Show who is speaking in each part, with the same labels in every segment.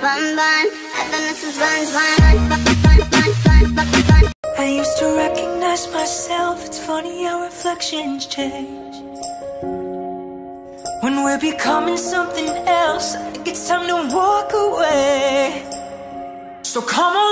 Speaker 1: bun.
Speaker 2: I used to recognize myself. It's funny how reflections change. When we're becoming something else, I think it's time to walk away. So come on,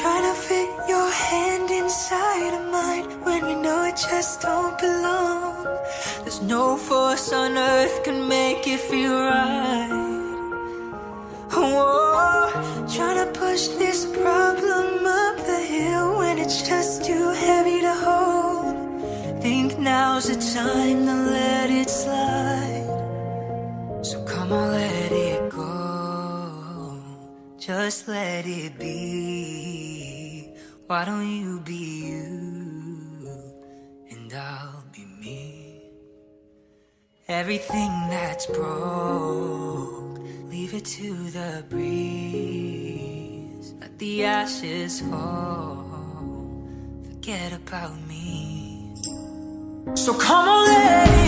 Speaker 2: Trying to fit your hand inside of mine when we know it just don't belong. There's no force on earth can make it feel right. Whoa, trying to push this problem up the hill when it's just too heavy to hold. Think now's the time to let Just let it be. Why don't you be you and I'll be me? Everything that's broke, leave it to the breeze. Let the ashes fall. Forget about me. So come on, let